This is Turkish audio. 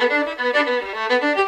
Müzik